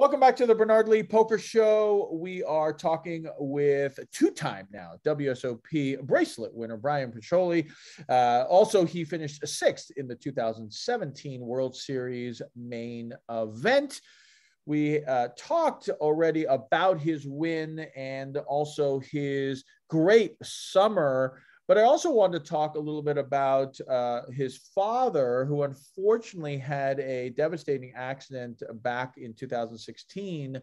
Welcome back to the Bernard Lee Poker Show. We are talking with two-time now WSOP bracelet winner Bryan Piccioli. Uh, also, he finished sixth in the 2017 World Series main event. We uh, talked already about his win and also his great summer but I also wanted to talk a little bit about uh, his father, who unfortunately had a devastating accident back in 2016.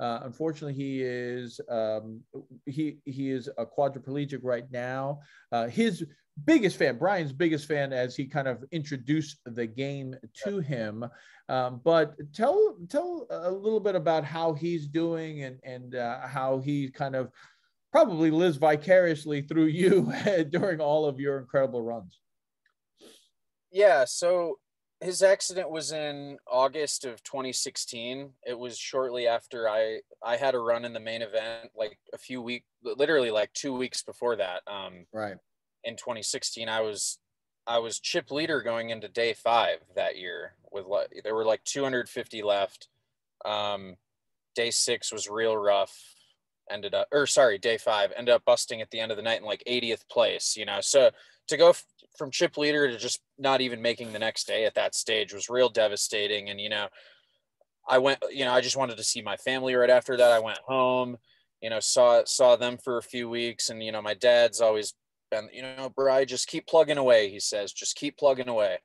Uh, unfortunately, he is um, he he is a quadriplegic right now. Uh, his biggest fan, Bryan's biggest fan, as he kind of introduced the game to him. Um, but tell tell a little bit about how he's doing and and uh, how he kind of probably lives vicariously through you during all of your incredible runs. Yeah, so his accident was in August of 2016. It was shortly after I I had a run in the main event, like a few weeks, literally like two weeks before that. Um, right. In 2016, I was I was chip leader going into day five that year. With like there were like 250 left. Um, day six was real rough ended up or sorry day five ended up busting at the end of the night in like 80th place you know? So to go f- from chip leader to just not even making the next day at that stage was real devastating and you know i went you know i just wanted to see my family right after that. I went home you know saw saw them for a few weeks and you know my dad's always been you know bry just keep plugging away he says just keep plugging away.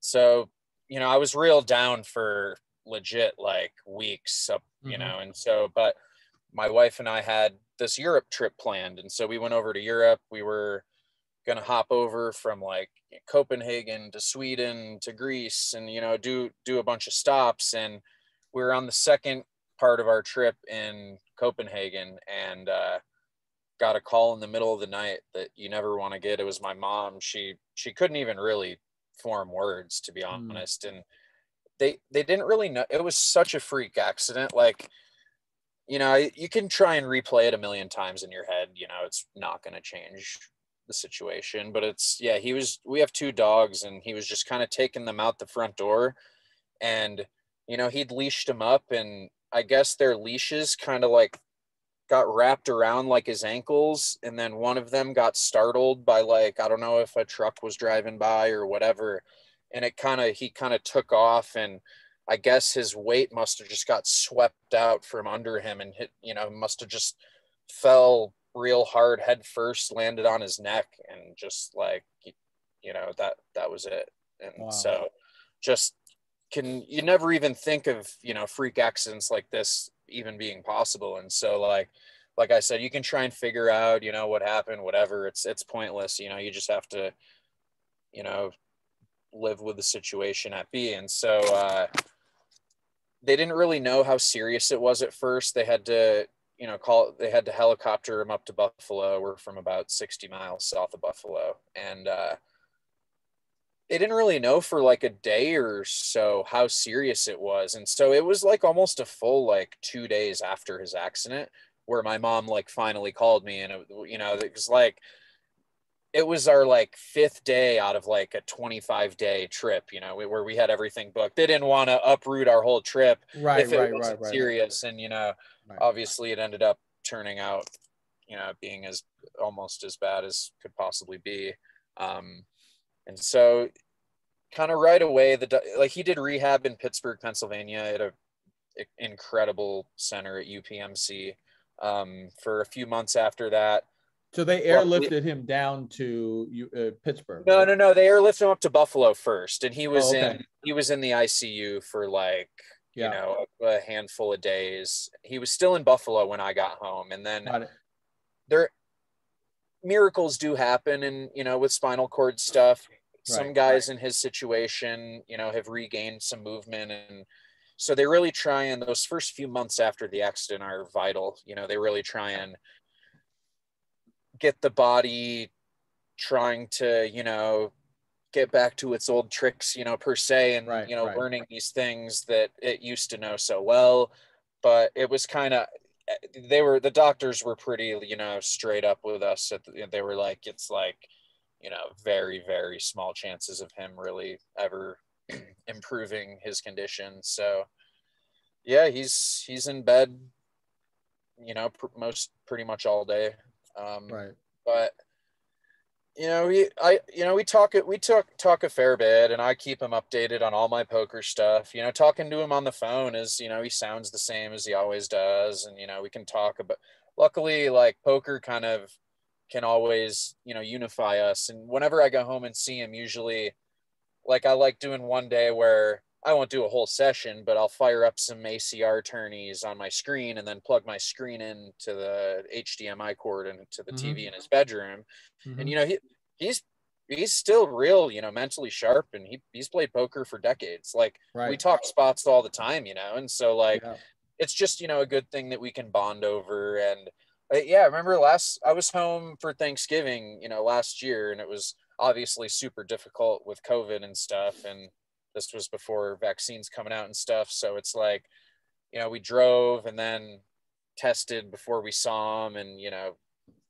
So you know i was real down for legit like weeks up you mm-hmm. know? And so but my wife and I had this Europe trip planned. And so we went over to Europe. We were going to hop over from like Copenhagen to Sweden to Greece and, you know, do, do a bunch of stops. And we were on the second part of our trip in Copenhagen and, uh, got a call in the middle of the night that you never want to get. It was my mom. She, she couldn't even really form words to be hmm. honest. Mm. And they, they didn't really know. It was such a freak accident. Like, you know, you can try and replay it a million times in your head. You know, it's not going to change the situation, but it's, yeah, he was, we have two dogs and he was just kind of taking them out the front door and, you know, he'd leashed them up and I guess their leashes kind of like got wrapped around like his ankles. And then one of them got startled by like, I don't know if a truck was driving by or whatever. And it kind of, he kind of took off and, I guess his weight must have just got swept out from under him and hit, you know, must have just fell real hard head first, landed on his neck, and just like, you know, that that was it. And wow. so, just can you never even think of you know freak accidents like this even being possible? And so, like, like I said, you can try and figure out, you know, what happened, whatever. It's it's pointless. You know, you just have to, you know, live with the situation at be. And so. uh they didn't really know how serious it was at first. They had to, you know, call they had to helicopter him up to Buffalo. We're from about 60 miles south of Buffalo. And uh, they didn't really know for like a day or so how serious it was. And so it was like almost a full like two days after his accident where my mom like finally called me and it, you know, it was like it was our like fifth day out of like a 25 day trip, you know, where we had everything booked. They didn't want to uproot our whole trip right, if it right, wasn't right, serious. And, you know, obviously it ended up turning out, you know, being as almost as bad as could possibly be. Um, and so kind of right away, the, like he did rehab in Pittsburgh, Pennsylvania at a incredible center at UPMC. Um, for a few months after that, so they airlifted well, him down to uh, Pittsburgh. No, no, no. They airlifted him up to Buffalo first, and he was oh, okay. in he was in the ICU for like yeah. you know a handful of days. He was still in Buffalo when I got home, and then there miracles do happen, and you know with spinal cord stuff. Some right, guys right. in his situation, you know, have regained some movement and so they really try and those first few months after the accident are vital you know they really try and get the body trying to you know get back to its old tricks you know per se and right, you know right. learning these things that it used to know so well but it was kind of they were the doctors were pretty you know straight up with us the, they were like it's like you know very very small chances of him really ever improving his condition so yeah, he's he's in bed, you know, pr- most pretty much all day. Um, Right. but you know we i you know we talk it we talk talk a fair bit and i keep him updated on all my poker stuff you know talking to him on the phone is you know he sounds the same as he always does and you know we can talk about luckily like poker kind of can always you know unify us and whenever i go home and see him usually like i like doing one day where I won't do a whole session, but I'll fire up some ACR tourneys on my screen and then plug my screen into the HDMI cord and to the Mhm. TV in his bedroom. Mhm. And you know, he he's he's still real, you know, mentally sharp and he he's played poker for decades. Like right. we talk spots all the time, you know, and so like Yeah. it's just you know a good thing that we can bond over and uh, yeah I remember last i was home for thanksgiving you know last year and it was obviously super difficult with covid and stuff and this was before vaccines coming out and stuff so it's like you know we drove and then tested before we saw him and you know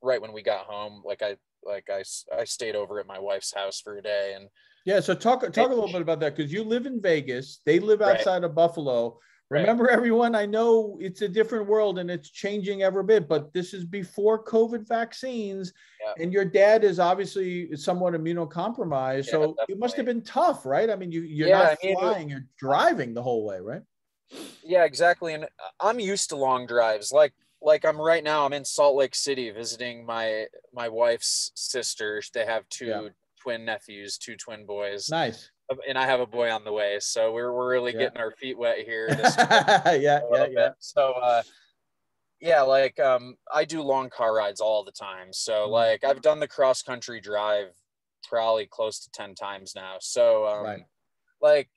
right when we got home like i like i i stayed over at my wife's house for a day and Yeah, so talk talk a little bit about that because you live in Vegas. They live Right. outside of Buffalo. Right. Remember, everyone, I know it's a different world and it's changing every bit, but this is before COVID vaccines, Yeah. and your dad is obviously somewhat immunocompromised. Yeah, so it must have been tough, right? I mean, you you're Yeah, not I mean, flying, you're driving the whole way, right? Yeah, exactly. And I'm used to long drives. Like like I'm right now, I'm in Salt Lake City visiting my my wife's sister. They have two twin nephews, two twin boys. Nice. And I have a boy on the way. So we're we're really Yeah. getting our feet wet here. Yeah, yeah, yeah. So uh yeah, like um I do long car rides all the time. So Mhm. like I've done the cross country drive probably close to 10 times now. So um Right. like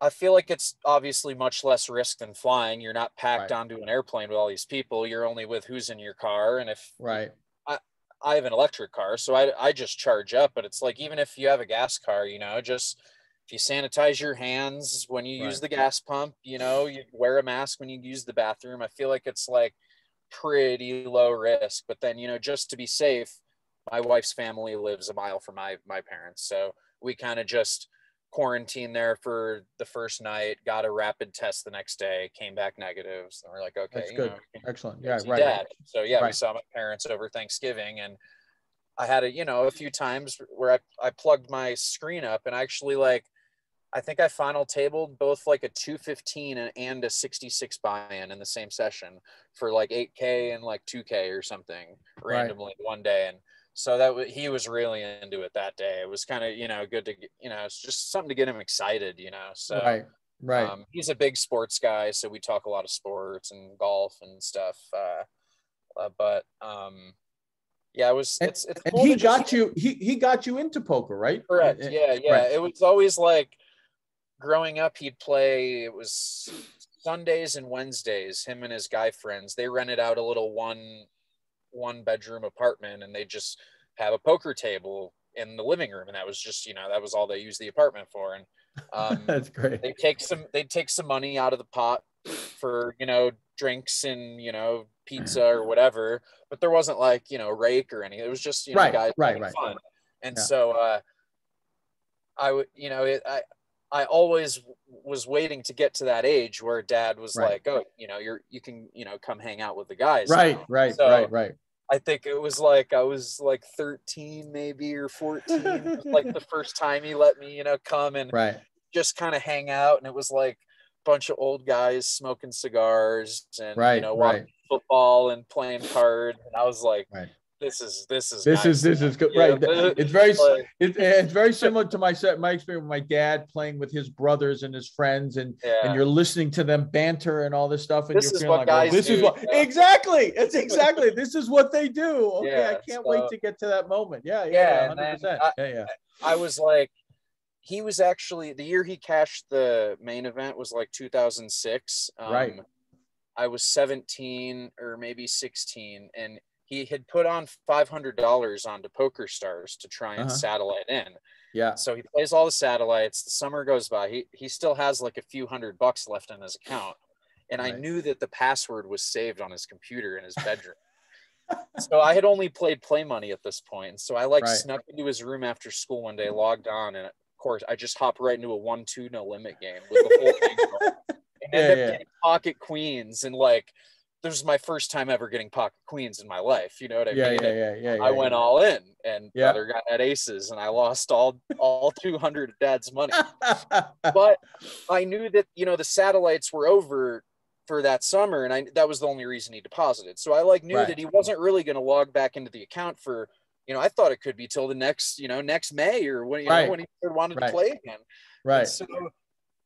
I feel like it's obviously much less risk than flying. You're not packed Right. onto an airplane with all these people. You're only with who's in your car. And if Right. I have an electric car, so I, I just charge up. But it's like even if you have a gas car, you know, just if you sanitize your hands when you use the gas pump, you know, you wear a mask when you use the bathroom. I feel like it's like pretty low risk. But then, you know, just to be safe, my wife's family lives a mile from my my parents, so we kind of just quarantined there for the first night. Got a rapid test the next day, came back negative. So we're like, okay, That's good. know, Excellent. Yeah, right. dad. So yeah, we saw my parents over Thanksgiving and I had a, you know, a few times where I, I plugged my screen up and actually like, I think I final tabled both like a 215 and, and a 66 buy-in in the same session for like 8k and like 2k or something Right. randomly one day. And so that was, he was really into it that day. It was kind of, you know, good to, you know, it's just something to get him excited, you know? So, Right. Right. um, he's a big sports guy, so we talk a lot of sports and golf and stuff. Uh, uh, but um, yeah, it was. And- it's it's and cool he to just- got you he he got you into poker, right? correct. Uh, Yeah, yeah. right. It was always like growing up. He'd play. It was Sundays and Wednesdays. Him and his guy friends. They rented out a little one one bedroom apartment, and they just have a poker table in the living room, and that was just you know that was all they used the apartment for. And um, That's great. they take some they take some money out of the pot for you know drinks and you know pizza or whatever but there wasn't like you know rake or anything it was just you know Right, guys right, right. fun and Yeah. so uh i would you know it, i i always was waiting to get to that age where dad was Right. like oh you know you're you can you know come hang out with the guys Right, now." right, So, right, right. I think it was like I was like 13 maybe or 14 like the first time he let me you know come and Right. just kind of hang out and it was like a bunch of old guys smoking cigars and Right, you know watching right. football and playing cards and i was like Right. This is this is This is this is good. Yeah, Right. It's very like, it, it's very similar to my set my experience with my dad playing with his brothers and his friends and yeah and you're listening to them banter and all this stuff and This you're is feeling what like oh, this is do, what yeah. exactly it's exactly this is what they do okay i can't so- wait to get to that moment yeah yeah, Yeah, then I- yeah yeah i was like he was actually the year he cashed the main event was like 2006 um, Right. i was 17 or maybe 16 and he had put on $500 onto PokerStars to try and Uh-huh. satellite in yeah So he plays all the satellites. The summer goes by. He he still has like a few hundred bucks left in his account. And I knew that the password was saved on his computer in his bedroom. so I had only played play money at this point. And so I like Right. snuck into his room after school one day, logged on, and of course I just hop right into a one-two no limit game with the whole thing. And end up getting pocket queens and like this was my first time ever getting pocket queens in my life. You know what I yeah, mean? Yeah, yeah, yeah, yeah. I went yeah. all in, and Yeah. brother got at aces, and I lost all all two hundred of dad's money. But I knew that you know the satellites were over for that summer, and I that was the only reason he deposited. So I like knew Right. that he wasn't really going to log back into the account for you know I thought it could be till the next you know next May or when you Right. know when he wanted Right. to play again. right. And so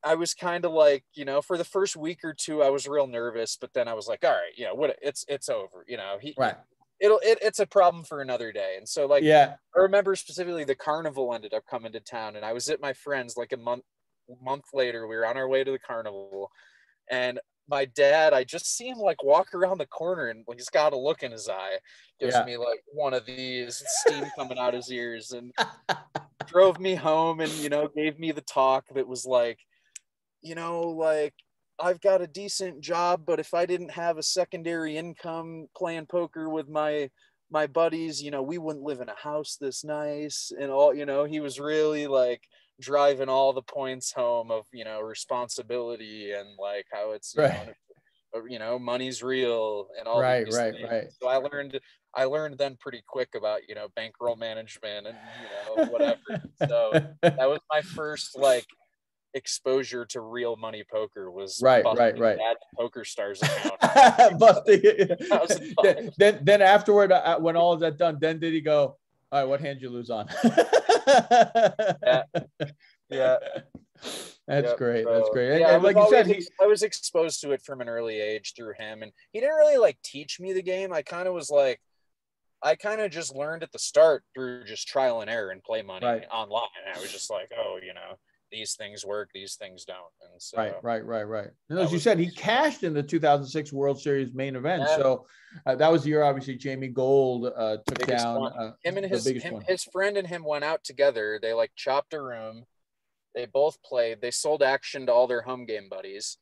I was kind of like, you know, for the first week or two, I was real nervous, but then I was like, all right, you know, what it's it's over. You know, he Right. it'll it, it's a problem for another day. And so like Yeah. I remember specifically the carnival ended up coming to town and I was at my friend's like a month month later. We were on our way to the carnival and my dad, I just see him like walk around the corner and he's got a look in his eye, gives Yeah. me like one of these, steam coming out his ears, and drove me home and you know gave me the talk that was like you know like i've got a decent job but if i didn't have a secondary income playing poker with my my buddies you know we wouldn't live in a house this nice and all you know he was really like driving all the points home of you know responsibility and like how it's you Right. know, uh, you know money's real and all Right, right, things. right. so i learned i learned then pretty quick about you know bankroll management and you know whatever so that was my first like exposure to real money poker was Right, right, right. PokerStars account Busting. Then, then, then afterward, uh, when all of that done, then did he go? All right, what hand you lose on? yeah yeah. That's Yep, great. That's great. And, yeah, I and was like you said, he, I was exposed to it from an early age through him, and he didn't really like teach me the game. I kind of was like, I kind of just learned at the start through just trial and error and play money Right. online. And I was just like, oh, you know, these things work, these things don't, and so right, right, right, right. And as you said, he cashed in the 2006 World Series main event. Yeah. So uh, that was the year, obviously, Jamie Gold uh, took Biggest down uh, him and his him, his friend and him went out together. They like chopped a room. They both played. They sold action to all their home game buddies,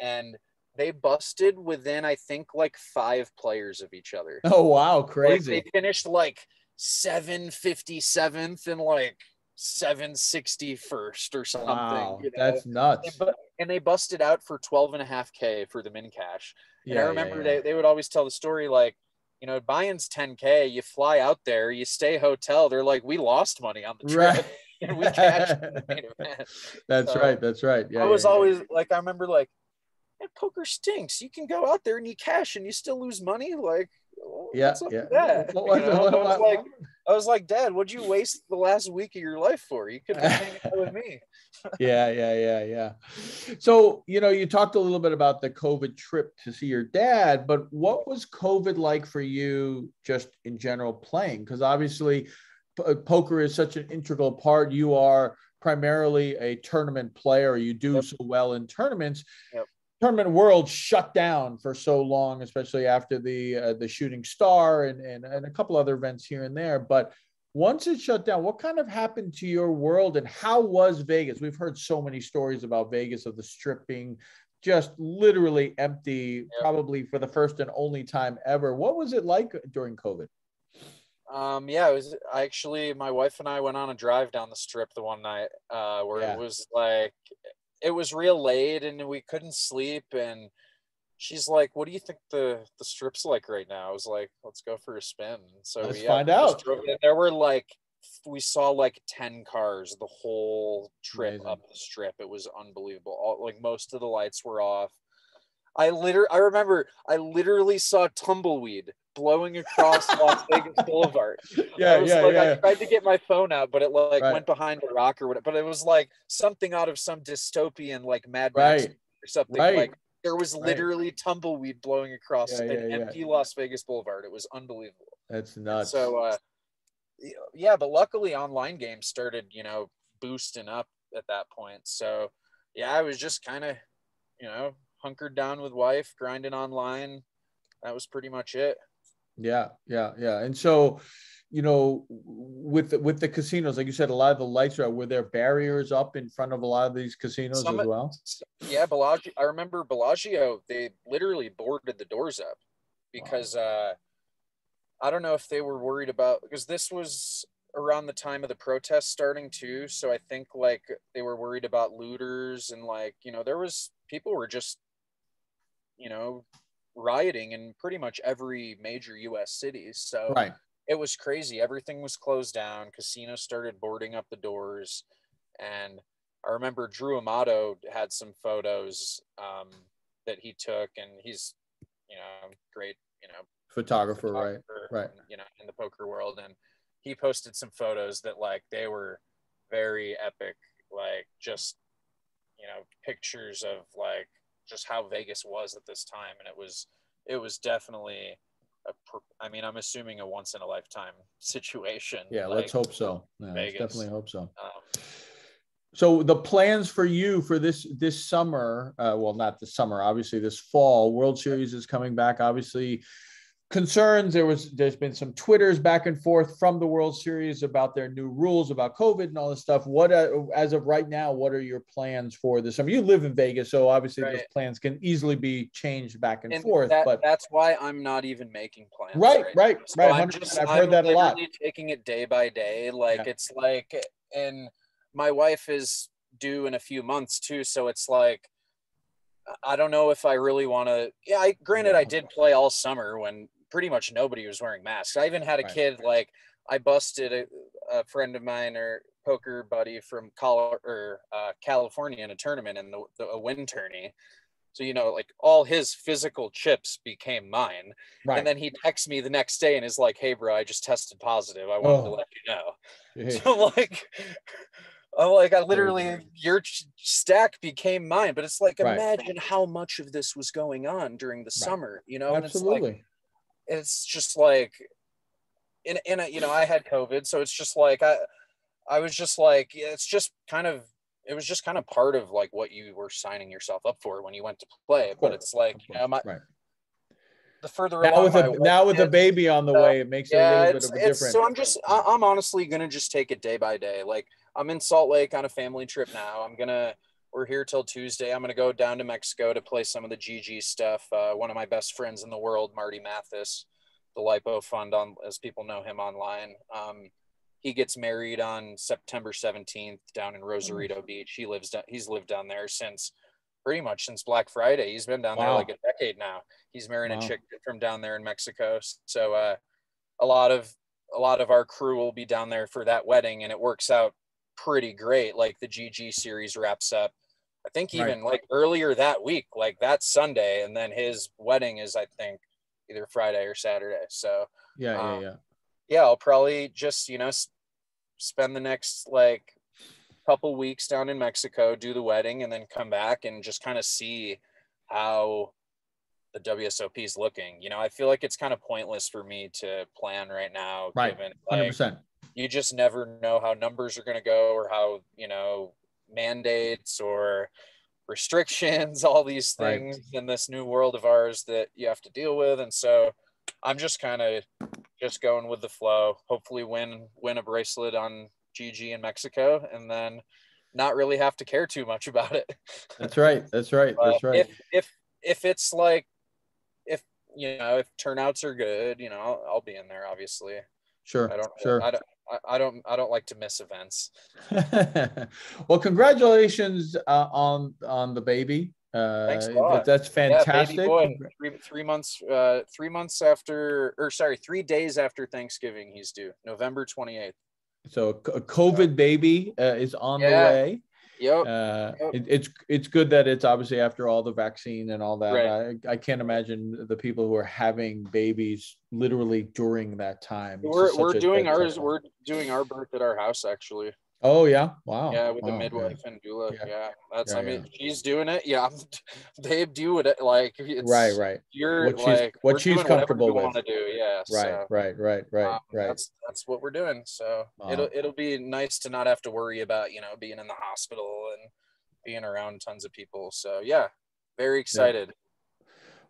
and they busted within I think like five players of each other. Oh wow, Like, crazy! they finished like seven fifty seventh and like seven sixty first or something. wow, you know? that's nuts. and, and they busted out for 12 and a half K for the min cash. And I remember yeah, They, they would always tell the story like, you know, buy-in's 10K, you fly out there, you stay hotel. They're like, we lost money on the trip. right. and we cashed that's So, right. That's right. Yeah, I was yeah, yeah. always like, I remember like, "Man, poker stinks. You can go out there and you cash and you still lose money. Like, yeah, up yeah. with that? What You was know? What- what- like, I was like, Dad, what'd you waste the last week of your life for? You could have hanging out with me. yeah, yeah, yeah, yeah. So, you know, you talked a little bit about the COVID trip to see your dad, but what was COVID like for you just in general playing? Because obviously, p- poker is such an integral part. You are primarily a tournament player, you do Yep. so well in tournaments. Yep. Tournament world shut down for so long, especially after the uh, the shooting star and, and and a couple other events here and there. But once it shut down, what kind of happened to your world and how was Vegas? We've heard so many stories about Vegas of the strip being just literally empty, probably for the first and only time ever. What was it like during COVID? Um, yeah, it was I actually my wife and I went on a drive down the strip the one night, uh, where Yeah. it was like it was real late and we couldn't sleep and she's like, What do you think the the strip's like right now? I was like, Let's go for a spin. So Let's yeah, find out. there were like we saw like 10 cars the whole trip Amazing. up the strip. It was unbelievable. All like most of the lights were off. I literally, I remember, I literally saw tumbleweed blowing across Las Vegas Boulevard. Yeah, yeah, like, yeah. I tried to get my phone out, but it like Right. went behind a rock or whatever. But it was like something out of some dystopian like Mad Max Right. or something. Right. Like there was literally tumbleweed blowing across Yeah, an yeah, yeah. empty Las Vegas Boulevard. It was unbelievable. That's nuts. So uh, yeah, but luckily online games started, you know, boosting up at that point. So yeah, I was just kind of, you know, hunkered down with wife, grinding online. That was pretty much it. Yeah, yeah, yeah. And so, you know, with the, with the casinos, like you said, a lot of the lights are. Were there barriers up in front of a lot of these casinos Some- as well? Yeah, Bellagio. I remember Bellagio. They literally boarded the doors up because uh, I don't know if they were worried about because this was around the time of the protests starting too. So I think like they were worried about looters and like you know there was people were just, you know, rioting in pretty much every major U.S. city. So right. it was crazy. Everything was closed down. Casinos started boarding up the doors, and I remember Drew Amato had some photos um, that he took, and he's, you know, great, you know, photographer, photographer right, right, you know, in the poker world, and he posted some photos that like they were very epic, like just, you know, pictures of like just how Vegas was at this time, and it was it was definitely a, I mean, I'm assuming a once in a lifetime situation. Yeah, like, let's hope so. Yeah, let's definitely hope so. Um, so the plans for you for this this summer, uh, well, not this summer, obviously this fall. World Series is coming back. Obviously, concerns. There was there's been some twitters back and forth from the World Series about their new rules about COVID and all this stuff. What uh, as of right now, what are your plans for this? I mean, you live in Vegas, so obviously right. those plans can easily be changed back and, and forth. That, but that's why I'm not even making plans. Right, right, right. So right. Just, I've heard I'm that a lot. Taking it day by day, like yeah. it's like, and my wife is due in a few months too, so it's like. I don't know if I really want to. Yeah, I, granted, yeah. I did play all summer when pretty much nobody was wearing masks. I even had a right. kid like I busted a, a, friend of mine or poker buddy from Col- or uh, California in a tournament in the, the, a Wynn tourney. So you know, like all his physical chips became mine. Right. And then he texts me the next day and is like, "Hey, bro, I just tested positive. I wanted oh. to let you know." Yeah. So like, I'm like, I literally your stack became mine. But it's like, right. imagine how much of this was going on during the right. summer, you know? Absolutely. And it's like, it's just like in in a, you know I had COVID, so it's just like I I was just like it's just kind of it was just kind of part of like what you were signing yourself up for when you went to play. But it's like you know my right. the further now with a now with a baby on the uh, way, it makes yeah, a little bit of a difference. So I'm just I'm honestly gonna just take it day by day. Like I'm in Salt Lake on a family trip now. I'm gonna we're here till Tuesday. I'm going to go down to Mexico to play some of the GG stuff. Uh, one of my best friends in the world, Marty Mathis, the Lipo Fund, on as people know him online. Um, he gets married on September 17th down in Rosarito mm-hmm. Beach. He lives down, he's lived down there since pretty much since Black Friday. He's been down wow. there like a decade now. He's marrying wow. a chick from down there in Mexico. So uh, a lot of a lot of our crew will be down there for that wedding, and it works out pretty great. Like the GG series wraps up I think even right. like earlier that week, like that Sunday, and then his wedding is I think either Friday or Saturday. So yeah, um, yeah, yeah, yeah. I'll probably just you know spend the next like couple weeks down in Mexico, do the wedding, and then come back and just kind of see how the WSOP is looking. You know, I feel like it's kind of pointless for me to plan right now, right. given like, 100%. you just never know how numbers are going to go or how you know mandates or restrictions, all these things right. in this new world of ours that you have to deal with. And so I'm just kind of just going with the flow. Hopefully win win a bracelet on GG in Mexico and then not really have to care too much about it. That's right. That's right. That's right. If if if it's like if you know if turnouts are good, you know, I'll, I'll be in there obviously. Sure. I don't sure. I don't I, don't I don't like to miss events. well, congratulations uh, on on the baby. Uh, Thanks a lot. That's fantastic. Yeah, boy. Three, three months, uh, three months after, or sorry, three days after Thanksgiving, he's due November 28th. So a COVID baby uh, is on yeah. the way. Yep. Uh, yep. It, it's it's good that it's obviously after all the vaccine and all that. Right. I, I can't imagine the people who are having babies literally during that time. We're we're doing ours. We're doing our birth at our house actually. Oh yeah, wow. Yeah, with wow. the midwife yeah. and doula. Yeah, yeah. that's. Yeah, I mean, she's doing it. Yeah, they do it like it's right, right. You're what she's like what she's comfortable with. Want to do, yeah. Right, so, right, right, right, um, right. That's that's what we're doing. So wow. it'll it'll be nice to not have to worry about you know being in the hospital and being around tons of people. So yeah, very excited.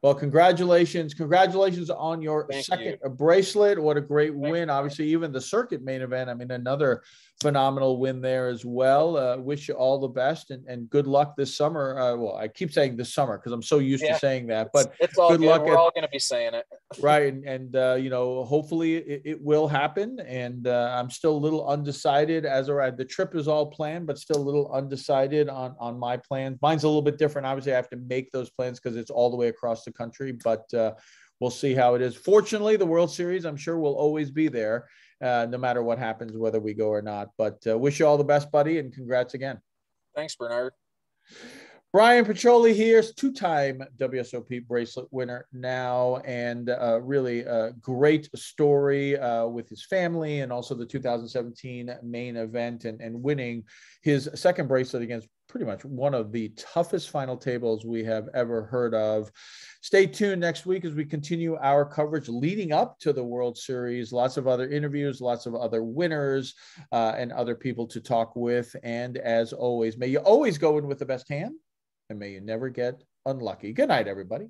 Well, congratulations. Congratulations on your Thank second you. bracelet. What a great Thank win. You. Obviously, even the circuit main event. I mean, another phenomenal win there as well. Uh, wish you all the best and, and good luck this summer. Uh, well, I keep saying this summer because I'm so used yeah. to saying that, but it's, it's all good, good luck. We're at, all going to be saying it. right, and, and uh, you know, hopefully it, it will happen. And uh, I'm still a little undecided as or the trip is all planned, but still a little undecided on on my plans. Mine's a little bit different. Obviously, I have to make those plans because it's all the way across the country, but. Uh, we'll see how it is. Fortunately, the World Series, I'm sure, will always be there, uh, no matter what happens, whether we go or not. But uh, wish you all the best, buddy, and congrats again. Thanks, Bernard. Bryan Piccioli here, two-time WSOP bracelet winner now, and uh, really a great story uh, with his family and also the 2017 main event and, and winning his second bracelet against pretty much one of the toughest final tables we have ever heard of. Stay tuned next week as we continue our coverage leading up to the World Series. Lots of other interviews, lots of other winners, uh, and other people to talk with. And as always, may you always go in with the best hand and may you never get unlucky. Good night, everybody.